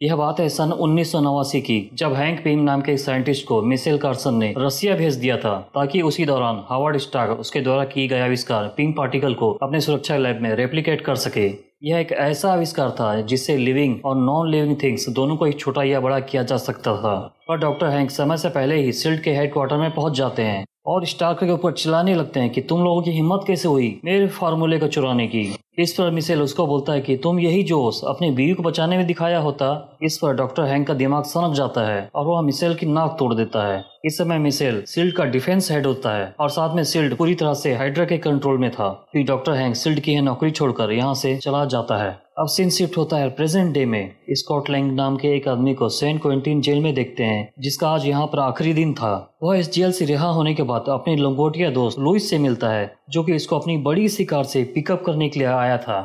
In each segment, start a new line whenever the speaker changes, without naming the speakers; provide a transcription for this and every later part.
यह बात है सन उन्नीस सौ नवासी की, जब हैंक पीम नाम के एक साइंटिस्ट को मिसेल कार्सन ने रसिया भेज दिया था, ताकि उसी दौरान हार्वर्ड स्टार उसके द्वारा की गए आविष्कार पिंक पार्टिकल को अपने सुरक्षा लैब में रेप्लिकेट कर सके। यह एक ऐसा आविष्कार था जिससे लिविंग और नॉन लिविंग थिंग्स दोनों को एक छोटा या बड़ा किया जा सकता था। और डॉक्टर हैंक समय से पहले ही सिल्ट के हेडक्वार्टर में पहुँच जाते हैं और स्टार्क के ऊपर चिल्लाने लगते हैं कि तुम लोगों की हिम्मत कैसे हुई मेरे फार्मूले को चुराने की। इस पर मिसेल उसको बोलता है कि तुम यही जोश अपनी बीवी को बचाने में दिखाया होता, इस पर डॉक्टर हैंक का दिमाग सनक जाता है और वह मिसेल की नाक तोड़ देता है। इस समय मिसेल सिल्ड का डिफेंस हेड होता है और साथ में सिल्ड पूरी तरह से हाइड्रा के कंट्रोल में था। फिर डॉक्टर हैंक सिल्ड की है नौकरी छोड़कर यहाँ से चला जाता है। अब सीन शिफ्ट होता है प्रेजेंट डे में। स्कॉटलैंड नाम के एक आदमी को सेंट क्वेंटीन जेल में देखते हैं, जिसका आज यहाँ पर आखिरी दिन था। वह इस जेल से रिहा होने के बाद अपने लंगोटिया दोस्त लुइस से मिलता है। जो कि इसको अपनी बड़ी सी कार से पिकअप करने के लिए आया था।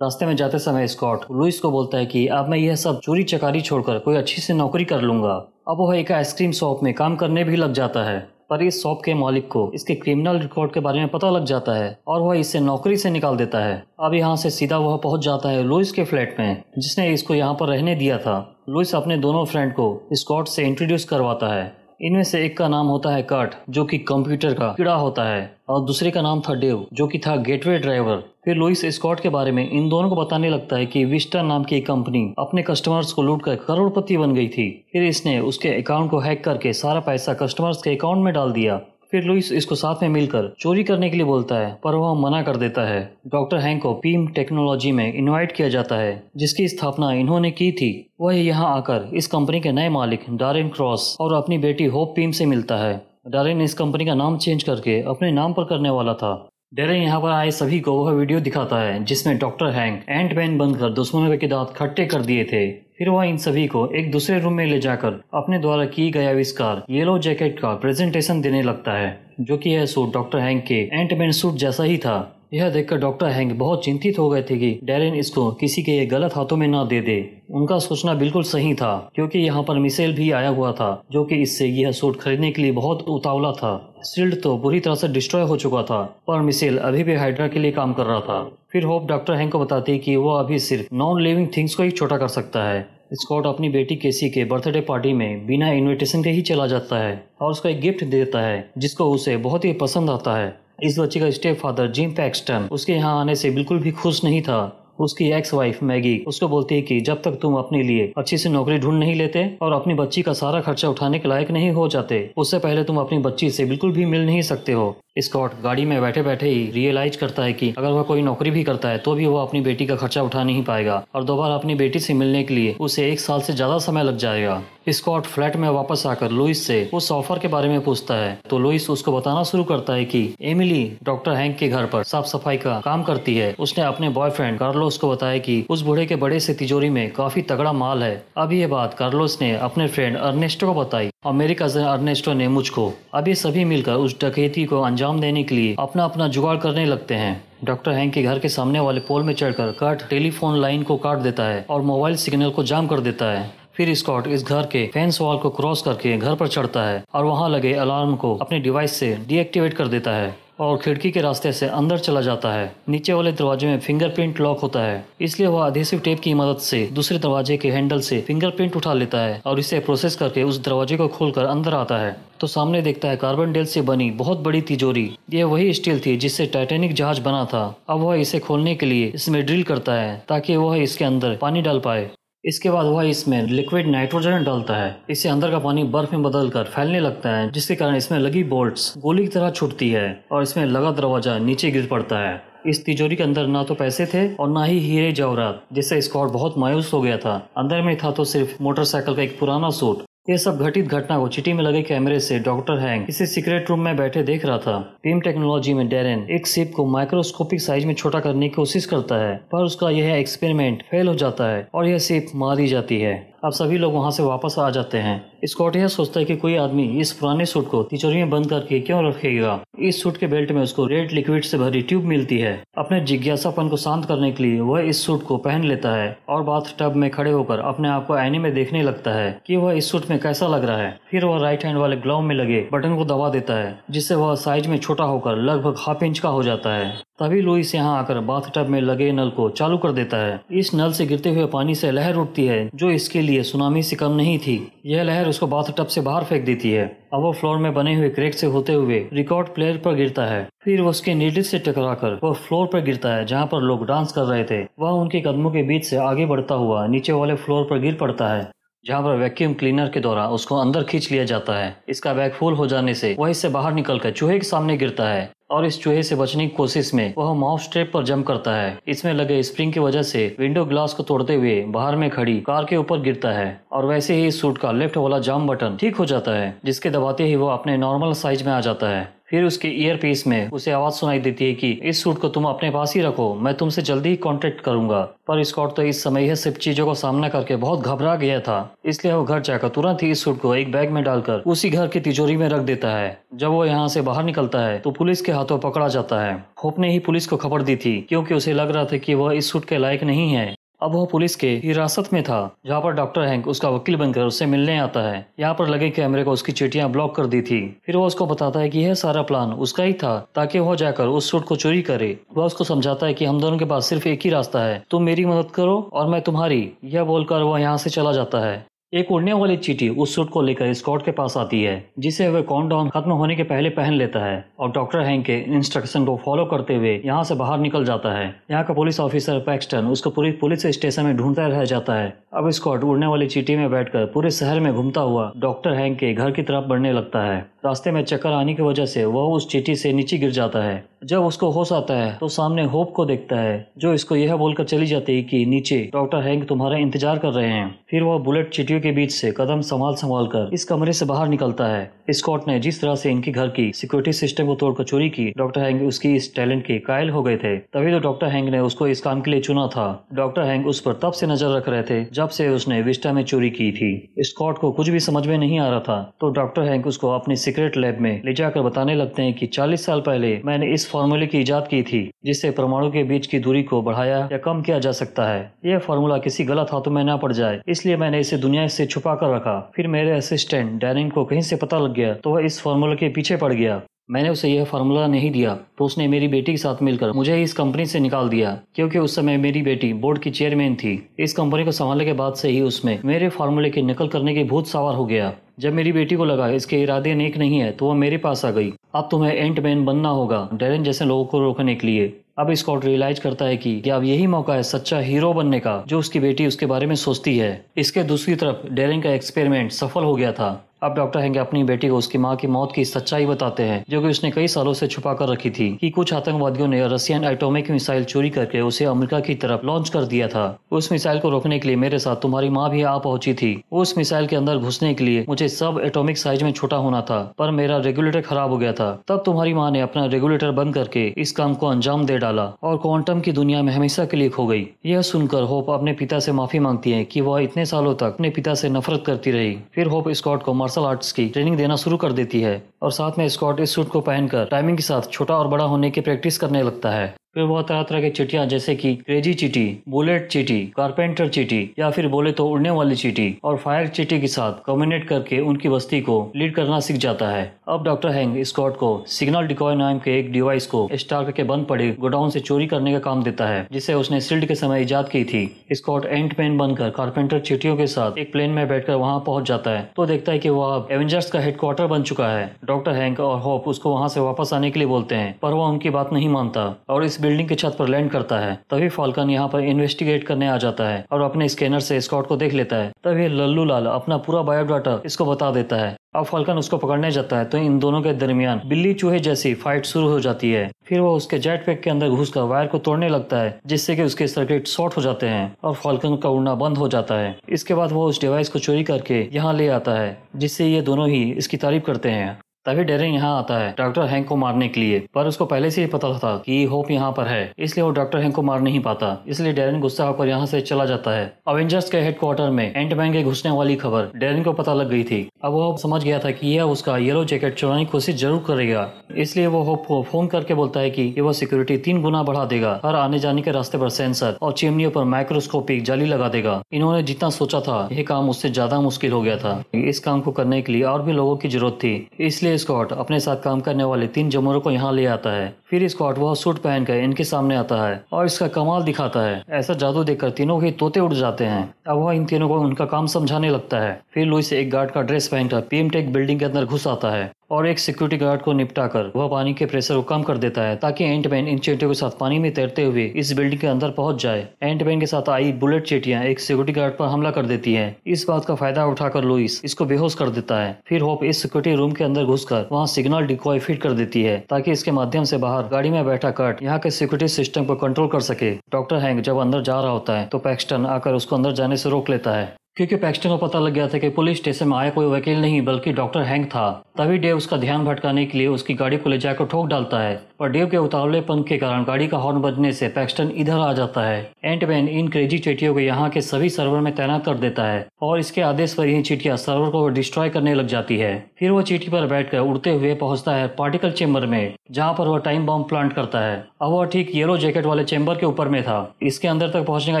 रास्ते में जाते समय स्कॉट लुइस को बोलता है कि, अब मैं यह सब चोरी चकारी छोड़कर कोई अच्छी सी नौकरी कर लूँगा। अब वह एक आइसक्रीम शॉप में काम करने भी लग जाता है, पर इस शॉप के मालिक को इसके क्रिमिनल रिकॉर्ड के बारे में पता लग जाता है और वह इसे नौकरी से निकाल देता है। अब यहाँ से सीधा वह पहुँच जाता है लुइस के फ्लैट में, जिसने इसको यहाँ पर रहने दिया था। लुइस अपने दोनों फ्रेंड को स्कॉट से इंट्रोड्यूस करवाता है। इनमें से एक का नाम होता है कार्ट जो कि कंप्यूटर का कीड़ा होता है, और दूसरे का नाम था डेव, जो कि था गेटवे ड्राइवर। फिर लुइस स्कॉट के बारे में इन दोनों को बताने लगता है कि विस्टा नाम की कंपनी अपने कस्टमर्स को लूट कर करोड़पति बन गई थी। फिर इसने उसके अकाउंट को हैक करके सारा पैसा कस्टमर्स के अकाउंट में डाल दिया। फिर लुइस इसको साथ में मिलकर चोरी करने के लिए बोलता है, पर वह मना कर देता है। डॉक्टर हैंक को पीम टेक्नोलॉजी में इनवाइट किया जाता है, जिसकी स्थापना इन्होंने की थी। वह यहाँ आकर इस कंपनी के नए मालिक डारिन क्रॉस और अपनी बेटी होप पीम से मिलता है। डारिन इस कंपनी का नाम चेंज करके अपने नाम पर करने वाला था। डेरिन यहाँ पर आए सभी को वह वीडियो दिखाता है, जिसमें डॉक्टर हैंक एंट मैन बनकर दुश्मनों के दांत खट्टे कर दिए थे। फिर वह इन सभी को एक दूसरे रूम में ले जाकर अपने द्वारा की गए आविष्कार येलो जैकेट का प्रेजेंटेशन देने लगता है, जो कि यह सूट डॉक्टर हैंक के एंटमैन सूट जैसा ही था। यह देखकर डॉक्टर हैंग बहुत चिंतित हो गए थे कि डैरेन इसको किसी के गलत हाथों में न दे दे। उनका सोचना बिल्कुल सही था, क्योंकि यहाँ पर मिसेल भी आया हुआ था, जो कि इससे यह सूट खरीदने के लिए बहुत उतावला था। सील्ड तो बुरी तरह से डिस्ट्रॉय हो चुका था, पर मिसेल अभी भी हाइड्रा के लिए काम कर रहा था। फिर होप डॉक्टर हैंग को बताती कि वो अभी सिर्फ़ नॉन लिविंग थिंग्स को ही छोटा कर सकता है। स्कॉट अपनी बेटी केसी के बर्थडे पार्टी में बिना इनविटेशन के ही चला जाता है और उसको एक गिफ्ट देता है, जिसको उसे बहुत ही पसंद आता है। इस बच्चे का स्टेप फादर जिम पैक्सटन, उसके यहाँ आने से बिल्कुल भी खुश नहीं था। उसकी एक्स वाइफ मैगी उसको बोलती है कि जब तक तुम अपने लिए अच्छी से नौकरी ढूंढ नहीं लेते और अपनी बच्ची का सारा खर्चा उठाने के लायक नहीं हो जाते, उससे पहले तुम अपनी बच्ची से बिल्कुल भी मिल नहीं सकते हो। स्कॉट गाड़ी में बैठे बैठे ही रियलाइज़ करता है कि अगर वह कोई नौकरी भी करता है तो भी वह अपनी बेटी का खर्चा उठा नहीं पाएगा और दोबारा अपनी बेटी से मिलने के लिए उसे एक साल से ज़्यादा समय लग जाएगा। स्कॉट फ्लैट में वापस आकर लुइस से उस ऑफ़र के बारे में पूछता है। तो लुइस उसको बताना शुरू करता है कि एमिली डॉक्टर हैंक के घर पर साफ़ सफ़ाई का काम करती है। उसने अपने बॉयफ्रेंड कार्लोस को बताया कि उस बूढ़े के बड़े से तिजोरी में काफ़ी तगड़ा माल है। अब ये बात कार्लोस ने अपने फ्रेंड अर्नेस्टो को बताई और मेरी कज़न अर्नेस्टो ने मुझको। अभी सभी मिलकर उस डकैती को अंजाम देने के लिए अपना अपना जुगाड़ करने लगते हैं। डॉक्टर हैंक के घर के सामने वाले पोल में चढ़कर कट टेलीफोन लाइन को काट देता है और मोबाइल सिग्नल को जाम कर देता है। फिर स्कॉट इस घर के फेंस वॉल को क्रॉस करके घर पर चढ़ता है और वहाँ लगे अलार्म को अपने डिवाइस से डीएक्टिवेट कर देता है और खिड़की के रास्ते से अंदर चला जाता है। नीचे वाले दरवाजे में फिंगरप्रिंट लॉक होता है। इसलिए वह अधेसिव टेप की मदद से दूसरे दरवाजे के हैंडल से फिंगरप्रिंट उठा लेता है और इसे प्रोसेस करके उस दरवाजे को खोलकर अंदर आता है। तो सामने देखता है कार्बन डेल से बनी बहुत बड़ी तिजोरी। ये वही स्टील थी जिससे टाइटेनिक जहाज़ बना था। अब वह इसे खोलने के लिए इसमें ड्रिल करता है ताकि वह इसके अंदर पानी डाल पाए। इसके बाद वह इसमें लिक्विड नाइट्रोजन डालता है। इससे अंदर का पानी बर्फ़ में बदल कर फैलने लगता है, जिसके कारण इसमें लगी बोल्ट्स गोली की तरह छूटती है और इसमें लगा दरवाज़ा नीचे गिर पड़ता है। इस तिजोरी के अंदर ना तो पैसे थे और ना ही हीरे जवरात जिससे स्कॉट बहुत मायूस हो गया था। अंदर में था तो सिर्फ़ मोटरसाइकिल का एक पुराना सूट ये सब घटित घटना को चिट्ठी में लगे कैमरे से डॉक्टर हैंग। इसे सीक्रेट रूम में बैठे देख रहा था। टीम टेक्नोलॉजी में डेरेन एक सिप को माइक्रोस्कोपिक साइज़ में छोटा करने की कोशिश करता है, पर उसका यह एक्सपेरिमेंट फेल हो जाता है और यह सिप मारी जाती है। अब सभी लोग वहाँ से वापस आ जाते हैं। स्कॉट यह सोचता है कि कोई आदमी इस पुराने सूट को तिचोरी में बंद करके क्यों रखेगा? इस सूट के बेल्ट में उसको रेड लिक्विड से भरी ट्यूब मिलती है। अपने जिज्ञासापन को शांत करने के लिए वह इस सूट को पहन लेता है और बाथ टब में खड़े होकर अपने आप को आईने में देखने लगता है कि वह इस सूट में कैसा लग रहा है। फिर वह राइट हैंड वाले ग्लव में लगे बटन को दबा देता है, जिससे वह साइज़ में छोटा होकर लगभग हाफ़ इंच का हो जाता है। तभी लुइस यहाँ आकर बाथटब में लगे नल को चालू कर देता है। इस नल से गिरते हुए पानी से लहर उठती है, जो इसके लिए सुनामी से कम नहीं थी। यह लहर उसको बाथटब से बाहर फेंक देती है। अब वो फ्लोर में बने हुए क्रैक से होते हुए रिकॉर्ड प्लेयर पर गिरता है। फिर वो उसके नीडल से टकराकर वह फ्लोर पर गिरता है, जहाँ पर लोग डांस कर रहे थे। वह उनके कदमों के बीच से आगे बढ़ता हुआ नीचे वाले फ्लोर पर गिर पड़ता है, जहाँ पर वैक्यूम क्लीनर के द्वारा उसको अंदर खींच लिया जाता है। इसका बैग फुल हो जाने से वह इससे बाहर निकलकर चूहे के सामने गिरता है। और इस चूहे से बचने की कोशिश में वह माउस ट्रेप पर जम करता है। इसमें लगे स्प्रिंग की वजह से विंडो ग्लास को तोड़ते हुए बाहर में खड़ी कार के ऊपर गिरता है और वैसे ही इस सूट का लेफ़्ट वाला जाम बटन ठीक हो जाता है, जिसके दबाते ही वो अपने नॉर्मल साइज़ में आ जाता है। फिर उसके ईयर पीस में उसे आवाज़ सुनाई देती है कि, इस सूट को तुम अपने पास ही रखो, मैं तुमसे जल्दी ही कॉन्टेक्ट करूँगा। पर स्कॉट तो इस समय यह सब चीज़ों का सामना करके बहुत घबरा गया था। इसलिए वो घर जाकर तुरंत ही इस सूट को एक बैग में डालकर उसी घर की तिजोरी में रख देता है। जब वो यहाँ से बाहर निकलता है तो पुलिस के हाथों पकड़ा जाता है। होप ने ही पुलिस को खबर दी थी, क्योंकि उसे लग रहा था कि वह इस सूट के लायक नहीं है। अब वह पुलिस के हिरासत में था। जहाँ पर डॉक्टर हैंक, उसका वकील बनकर उससे मिलने आता है। यहाँ पर लगे कैमरे को उसकी चिटियाँ ब्लॉक कर दी थी। फिर वह उसको बताता है कि यह सारा प्लान उसका ही था, ताकि वह जाकर उस सूट को चोरी करे। वह उसको समझाता है कि हम दोनों के पास सिर्फ़ एक ही रास्ता है। तुम मेरी मदद करो और मैं तुम्हारी, यह बोलकर वह यहाँ से चला जाता है। एक उड़ने वाली चीटी उस सूट को लेकर स्कॉट के पास आती है, जिसे वह काउंटडाउन खत्म होने के पहले पहन लेता है, और डॉक्टर हैंक के इंस्ट्रक्शन को फॉलो करते हुए यहाँ से बाहर निकल जाता है। यहाँ का पुलिस ऑफिसर पैक्सटन उसको पूरी पुलिस स्टेशन में ढूंढता रह जाता है। अब स्कॉट उड़ने वाली चीटी में बैठकर पूरे शहर में घूमता हुआ डॉक्टर हैंक के घर की तरफ़ बढ़ने लगता है। रास्ते में चक्कर आने की वजह से वह उस चीटी से नीचे गिर जाता है। जब उसको होश आता है तो सामने होप को देखता है, जो इसको यह बोलकर चली जाती है कि, नीचे, डॉक्टर हैंक तुम्हारा इंतज़ार कर रहे हैं। फिर वह बुलेट चिटियों के बीच से कदम संभाल संभाल कर इस कमरे से बाहर निकलता है। स्कॉट ने जिस तरह से इनके घर की सिक्योरिटी सिस्टम को तोड़कर चोरी की, डॉक्टर हैंग उसकी इस टैलेंट के कायल हो गए थे। तभी तो डॉक्टर हैंक ने उसको इस काम के लिए चुना था। डॉक्टर हैंक उस पर तब से नज़र रख रहे थे, जब से उसने विस्टा में चोरी की थी। स्कॉट को कुछ भी समझ में नहीं आ रहा था तो डॉक्टर हैंक उसको अपनी सीक्रेट लैब में ले जाकर बताने लगते हैं कि 40 साल पहले मैंने इस फॉर्मूले की इजाद की थी, जिससे परमाणु के बीच की दूरी को बढ़ाया या कम किया जा सकता है। यह फॉर्मूला किसी गलत हाथों में न पड़ जाए, इसलिए मैंने इसे दुनिया से छुपा कर रखा। फिर मेरे असिस्टेंट डैनिन को कहीं से पता लग गया तो वह इस फॉर्मूले के पीछे पड़ गया। मैंने उसे यह फार्मूला नहीं दिया तो उसने मेरी बेटी के साथ मिलकर मुझे इस कंपनी से निकाल दिया, क्योंकि उस समय मेरी बेटी बोर्ड की चेयरमैन थी। इस कंपनी को संभालने के बाद से ही उसमें मेरे फार्मूले की नकल करने की भूत सवार हो गया। जब मेरी बेटी को लगा, इसके इरादे नेक नहीं है तो वह मेरे पास आ गई। अब तुम्हें एंट मैन बनना होगा, डेरन जैसे लोगों को रोकने के लिए। अब स्कॉट रियलाइज़ करता है कि क्या अब यही मौका है सच्चा हीरो बनने का, जो उसकी बेटी उसके बारे में सोचती है। इसके दूसरी तरफ़, डेरिन का एक्सपेरिमेंट सफल हो गया था। अब डॉक्टर हैंगे अपनी बेटी को, उसकी माँ की मौत की सच्चाई बताते हैं, जो कि उसने कई सालों से छुपा कर रखी थी, कि कुछ आतंकवादियों ने रशियन एटोमिक मिसाइल चोरी करके उसे अमेरिका की तरफ़ लॉन्च कर दिया था। उस मिसाइल को रोकने के लिए मेरे साथ तुम्हारी माँ भी आ पहुँची थी। उस मिसाइल के अंदर घुसने के लिए मुझे सब एटॉमिक साइज़ में छोटा होना था, पर मेरा रेगुलेटर खराब हो गया था। तब तुम्हारी माँ ने अपना रेगुलेटर बंद करके इस काम को अंजाम दे डाला और क्वांटम की दुनिया में हमेशा के लिए खो गई। यह सुनकर होप अपने पिता से माफ़ी मांगती है कि वह इतने सालों तक अपने पिता से नफरत करती रही। फिर होप स्कॉट को मार्शल आर्ट्स की ट्रेनिंग देना शुरू कर देती है और साथ में स्कॉट इस सूट को पहनकर टाइमिंग के साथ छोटा और बड़ा होने की प्रैक्टिस करने लगता है। फिर वह तरह तरह की चिटियाँ जैसे कि क्रेजी चिटी बुलेट चिटी कारपेंटर चिटी या फिर बोले तो उड़ने वाली चिटी और फायर चिटी के साथ कम्युनिकेट करके उनकी बस्ती को लीड करना सीख जाता है। अब डॉक्टर हैंग स्कॉट को सिग्नल डिकॉय नाम के एक डिवाइस को स्टार के बंद पड़े गोडाउन से चोरी करने का काम देता है, जिसे उसने सिल्ड के समय इजाद की थी। स्कॉट एंट मैन बनकर कारपेंटर चिटियों के साथ एक प्लेन में बैठकर वहाँ पहुँच जाता है तो देखता है कि वह अब एवेंजर्स का हेडक्वार्टर बन चुका है। डॉक्टर हैंक और होप उसको वहाँ से वापस आने के लिए बोलते हैं, पर वह उनकी बात नहीं मानता, और इस बिल्डिंग की छत पर लैंड करता है, तभी फाल्कन यहाँ पर इन्वेस्टिगेट करने आ जाता है और अपने स्कैनर से स्कॉट को देख लेता है। तभी लल्लू लाल अपना पूरा बायोडाटा इसको बता देता है। अब फाल्कन उसको पकड़ने जाता है तो इन दोनों के दरमियान बिल्ली चूहे जैसी फाइट शुरू हो जाती है। फिर वो उसके जेट पैक के अंदर घुसकर वायर को तोड़ने लगता है, जिससे कि उसके सर्किट शॉर्ट हो जाते हैं और फाल्कन का उड़ना बंद हो जाता है। इसके बाद वो उस डिवाइस को चोरी करके यहाँ ले आता है, जिससे ये दोनों ही इसकी तारीफ़ करते हैं। तभी डेरिन यहाँ आता है डॉक्टर हैंक को मारने के लिए। पर उसको पहले से ही पता था कि होप यहाँ पर है। इसलिए वो डॉक्टर हैंक को मार नहीं पाता। इसलिए डेरिन गुस्सा होकर यहाँ से चला जाता है। अवेंजर्स के हेडक्वार्टर में एंटमैन के घुसने वाली खबर डेरिन को पता लग गई थी। अब वो समझ गया था कि यह उसका येलो जैकेट चुराने की कोशिश ज़रूर करेगा इसलिए वो होप को फ़ोन करके बोलता है कि वो सिक्योरिटी तीन गुना बढ़ा देगा। हर आने जाने के रास्ते पर सेंसर और चिमनियों पर माइक्रोस्कोपिक जाली लगा देगा। इन्होंने जितना सोचा था, यह काम उससे ज़्यादा मुश्किल हो गया था। इस काम को करने के लिए और भी लोगों की ज़रूरत थी। इसलिए इसलिए स्कॉट अपने साथ काम करने वाले तीन जमुरों को यहाँ ले आता है। फिर स्कॉट वह सूट पहनकर इनके सामने आता है और इसका कमाल दिखाता है। ऐसा जादू देखकर तीनों के तोते उड़ जाते हैं। अब वह इन तीनों को उनका काम समझाने लगता है। फिर लुइस एक गार्ड का ड्रेस पहनकर पीएम टेक बिल्डिंग के अंदर घुस आता है। और एक सिक्योरिटी गार्ड को निपटा कर वह पानी के प्रेशर को कम कर देता है ताकि एंटमैन इन चेटियों के साथ पानी में तैरते हुए इस बिल्डिंग के अंदर पहुँच जाए। एंटमैन के साथ आई बुलेट चेटियाँ एक सिक्योरिटी गार्ड पर हमला कर देती हैं। इस बात का फ़ायदा उठाकर लुइस इसको बेहोश कर देता है। फिर होप इस सिक्योरिटी रूम के अंदर घुसकर वहाँ सिग्नल डिकॉय फिट कर देती है ताकि इसके माध्यम से बाहर गाड़ी में बैठा कट यहाँ के सिक्योरिटी सिस्टम को कंट्रोल कर सके। डॉक्टर हैंक जब अंदर जा रहा होता है तो पैक्सटन आकर उसको अंदर जाने से रोक लेता है। क्योंकि पैक्सटन को पता लग गया था कि पुलिस स्टेशन में आया कोई वकील नहीं, बल्कि डॉक्टर हैंक था। तभी डेव उसका ध्यान भटकाने के लिए उसकी गाड़ी को ले जाकर ठोक डालता है। पर डेव के उतावलेपन के कारण गाड़ी का हॉर्न बजने से पैक्सटन इधर आ जाता है। एंटमैन इन क्रेजी चीटियों को यहाँ के सभी सर्वर में तैनात कर देता है और इसके आदेश पर यही चीटियाँ सर्वर को डिस्ट्रॉय करने लग जाती है। फिर वो चीटी पर बैठकर उड़ते हुए पहुँचता है पार्टिकल चेम्बर में, जहाँ पर वह टाइम बॉम्ब प्लांट करता है। अब वह ठीक येलो जैकेट वाले चेम्बर के ऊपर में था। इसके अंदर तक पहुँचने का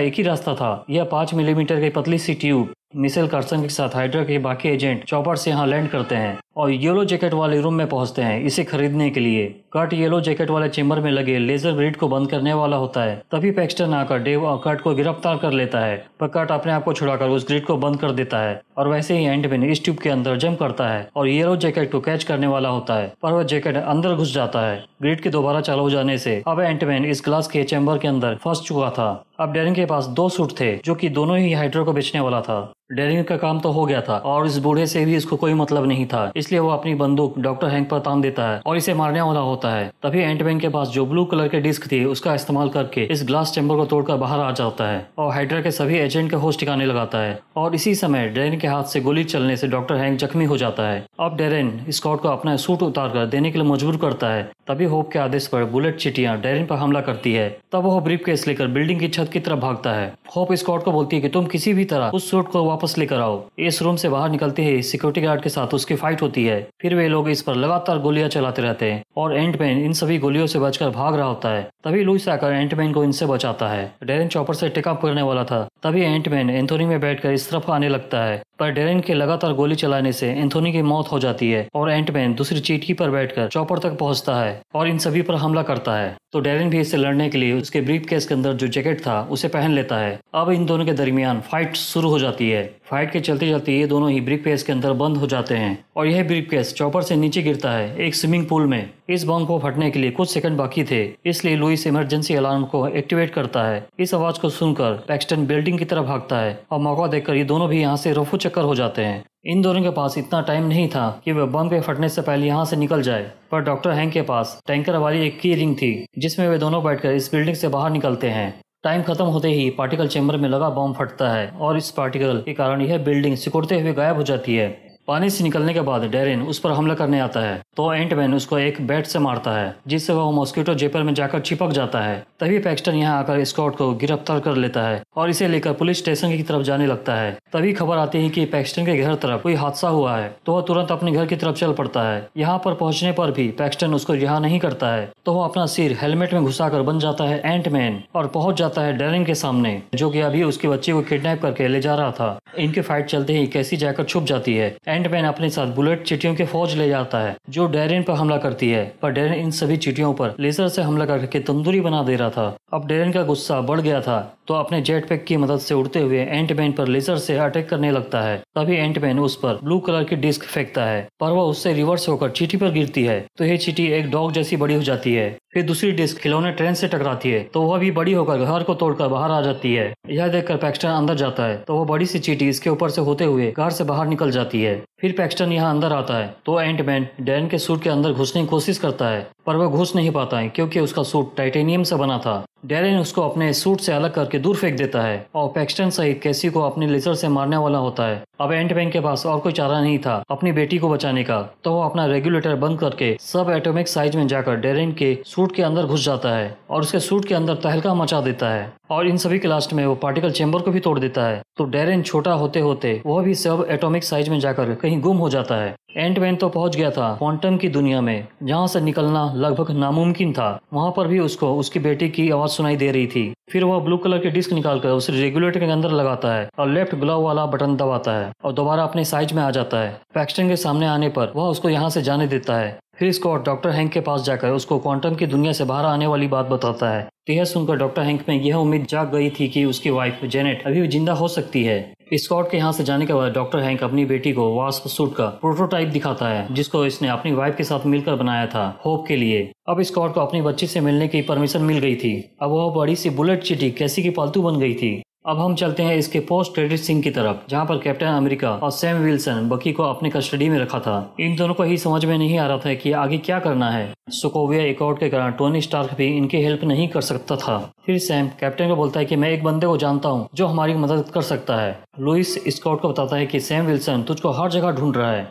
एक ही रास्ता था। यह पाँच मिलीमीटर की पतली सी ट्यूब you मिसेल कार्सन के साथ हाइड्रा के बाकी एजेंट चौपर से यहाँ लैंड करते हैं और येलो जैकेट वाले रूम में पहुँचते हैं इसे खरीदने के लिए। कट येलो जैकेट वाले चेम्बर में लगे लेजर ब्रिड को बंद करने वाला होता है। तभी पैक्सटन आकर डेव और कट को गिरफ़्तार कर लेता है, पर कट अपने आप को छुड़ाकर उस ग्रिड को बंद कर देता है और वैसे ही एंडमिन इस ट्यूब के अंदर जम करता है और येलो जैकेट को कैच करने वाला होता है, पर वह जैकेट अंदर घुस जाता है। ग्रिड के दोबारा चालू हो जाने से अब एंटमैन इस ग्लास के चैम्बर के अंदर फंस चुका था। अब डेरिंग के पास दो सूट थे, जो कि दोनों ही हाइड्रो को बेचने वाला था। डेरिंग का काम तो हो गया था और इस बूढ़े से भी इसको कोई मतलब नहीं था। इसलिए वो अपनी बंदूक डॉक्टर हैंक पर तान देता है और इसे मारने वाला होता है। तभी एंटमैन के पास जो ब्लू कलर के डिस्क थी, उसका इस्तेमाल करके इस ग्लास चैम्बर को तोड़कर बाहर आ जाता है और हाइड्रा के सभी एजेंट के होश टिकाने लगाता है। और इसी समय डेरिन के हाथ से गोली चलने से डॉक्टर हैंक जख्मी हो जाता है। अब डेरिन स्कॉट को अपना सूट उतार कर देने के लिए मजबूर करता है। तभी होप के आदेश पर बुलेट चिटियाँ डेरिन पर हमला करती है। तब वो ब्रीफ केस लेकर बिल्डिंग की छत की तरफ़ भागता है। होप स्कॉट को बोलती है कि तुम किसी भी तरह उस सूट को वापस लेकर आओ। इस रूम से बाहर निकलते ही सिक्योरिटी गार्ड के साथ उसकी फाइट होती है। फिर वे लोग इस पर लगातार गोलियाँ चलाते रहते हैं और एंटमैन इन सभी गोलियों से बचकर भाग रहा होता है। तभी लुइस आकर एंटमैन को इनसे बचाता है। डेरिन चौपर से टेकअप करने वाला था। तभी एंटमैन एंथोनी में बैठकर इस तरफ़ आने लगता है। पर डेरेन के लगातार गोली चलाने से एंथोनी की मौत हो जाती है और एंटमैन दूसरी चीटी पर बैठकर चौपर तक पहुँचता है और इन सभी पर हमला करता है। तो डेरेन भी इससे लड़ने के लिए उसके ब्रीफ केस के अंदर जो जैकेट था, उसे पहन लेता है। अब इन दोनों के दरमियान फाइट शुरू हो जाती है। फाइट के चलते चलते ये दोनों ही ब्रीफ केस के अंदर बंद हो जाते हैं और यह ब्रीफ केस चौपर से नीचे गिरता है, एक स्विमिंग पूल में। इस बम को फटने के लिए कुछ सेकंड बाकी थे, इसलिए लुइस इमरजेंसी अलार्म को एक्टिवेट करता है। इस आवाज़ को सुनकर पैक्सटन बिल्डिंग की तरफ़ भागता है और मौका देखकर ये दोनों भी यहाँ से रफू चक्कर हो जाते हैं। इन दोनों के पास इतना टाइम नहीं था कि वह बम के फटने से पहले यहाँ से निकल जाए, पर डॉक्टर हैंक के पास टैंकर वाली एक की रिंग थी, जिसमें वे दोनों बैठकर इस बिल्डिंग से बाहर निकलते हैं। टाइम खत्म होते ही पार्टिकल चैम्बर में लगा बॉम्ब फटता है और इस पार्टिकल के कारण यह बिल्डिंग सिकुड़ते हुए गायब हो जाती है। पानी से निकलने के बाद डेरिन उस पर हमला करने आता है तो एंटमैन उसको एक बैट से मारता है, जिससे वह मॉस्किटो जेपर में जाकर चिपक जाता है। तभी पैक्सटन यहाँ आकर स्कॉट को गिरफ़्तार कर लेता है और इसे लेकर पुलिस स्टेशन की तरफ़ जाने लगता है। तभी खबर आती है कि पैक्सटन के घर तरफ़ कोई हादसा हुआ है तो वह तुरंत अपने घर की तरफ़ चल पड़ता है। यहाँ पर पहुँचने पर भी पैक्सटन उसको रिहा नहीं करता है तो वह अपना सिर हेलमेट में घुसाकर बन जाता है एंटमैन और पहुँच जाता है डेरिन के सामने, जो की अभी उसके बच्चे को किडनेप करके ले जा रहा था। इनकी फाइट चलते ही कैसी जाकर छुप जाती है। एंटमैन अपने साथ बुलेट चिटियों की फौज ले जाता है, जो डेरिन पर हमला करती है। पर डेरिन इन सभी चिटियों पर लेजर से हमला करके तंदूरी बना दे रहा था। अब डेरिन का गुस्सा बढ़ गया था तो अपने जेट पैक की मदद से उड़ते हुए एंटमैन पर लेजर से अटैक करने लगता है। तभी एंटमैन उस पर ब्लू कलर की डिस्क फेंकता है, पर वह उससे रिवर्स होकर चीटी पर गिरती है। तो यह चीटी एक डॉग जैसी बड़ी हो जाती है। फिर दूसरी डिस्क खिलौने ट्रेन से टकराती है तो वह भी बड़ी होकर घर को तोड़कर बाहर आ जाती है। यह देखकर पैक्सटन अंदर जाता है तो वह बड़ी सी चीटी इसके ऊपर से होते हुए घर से बाहर निकल जाती है। फिर पैक्सटन यहाँ अंदर आता है तो एंटमैन डैन के सूट के अंदर घुसने की कोशिश करता है, पर वह घुस नहीं पाता है, क्योंकि उसका सूट टाइटेनियम से बना था। डैरेन उसको अपने सूट से अलग करके दूर फेंक देता है और पैक्सटन सहित कैसी को अपने लेजर से मारने वाला होता है। अब एंटमैन के पास और कोई चारा नहीं था, अपनी बेटी को बचाने का। तो वो अपना रेगुलेटर बंद करके सब एटॉमिक साइज़ में जाकर डेरेन के सूट के अंदर घुस जाता है और उसके सूट के अंदर तहलका मचा देता है। और इन सभी के लास्ट में वो पार्टिकल चेंबर को भी तोड़ देता है। तो डेरेन छोटा होते होते वह भी सब एटॉमिक साइज़ में जाकर कहीं गुम हो जाता है। एंटमैन तो पहुँच गया था क्वांटम की दुनिया में, जहाँ से निकलना लगभग नामुमकिन था। वहाँ पर भी उसको उसकी बेटी की आवाज़ सुनाई दे रही थी। फिर वह ब्लू कलर की डिस्क निकालकर उसे रेगुलेटर के अंदर लगाता है और लेफ़्ट ग्लव वाला बटन दबाता है और दोबारा अपने साइज़ में आ जाता है। पैक्सटन के सामने आने पर वह उसको यहाँ से जाने देता है। फिर स्कॉट डॉक्टर हैंक के पास जाकर उसको क्वांटम की दुनिया से बाहर आने वाली बात बताता है। तो यह सुनकर डॉक्टर हैंक में यह उम्मीद जाग गई थी कि उसकी वाइफ जेनेट अभी भी ज़िंदा हो सकती है। स्कॉट के यहाँ से जाने के बाद डॉक्टर हैंक अपनी बेटी को वास्प सूट का प्रोटोटाइप दिखाता है, जिसको इसने अपनी वाइफ के साथ मिलकर बनाया था, होप के लिए। अब स्कॉट को अपनी बच्ची से मिलने की परमिशन मिल गई थी। अब वह बड़ी सी बुलेट चिटी कैसी की पालतू बन गई थी। अब हम चलते हैं इसके पोस्ट क्रेडिट सिंह की तरफ़, जहाँ पर कैप्टन अमेरिका और सैम विल्सन बकी को अपने कस्टडी में रखा था। इन दोनों को ही समझ में नहीं आ रहा था कि आगे क्या करना है। सुकोविया एकआउट के कारण टोनी स्टार्क भी इनकी हेल्प नहीं कर सकता था। फिर सैम कैप्टन को बोलता है कि मैं एक बंदे को जानता हूँ, जो हमारी मदद कर सकता है। लुइस स्कॉट को बताता है कि सैम विल्सन तुझको हर जगह ढूंढ रहा है।